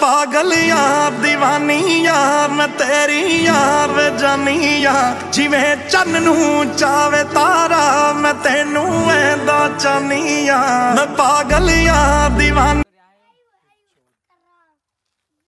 ਪਾਗਲ ਯਾਰ, ਦੀਵਾਨੀ ਯਾਰ, ਮੈਂ ਤੇਰੀ ਯਾਰ ਵੇ ਜਾਨੀ ਯਾਰ ਜਿਵੇਂ ਚੰਨ ਨੂੰ ਚਾਵੇ ਤਾਰਾ, ਮੈਂ ਤੈਨੂੰ ਐਂਦਾ ਚਾਨੀ ਯਾਰ ਮੈਂ ਪਾਗਲ ਯਾਰ, ਦੀਵਾਨੀ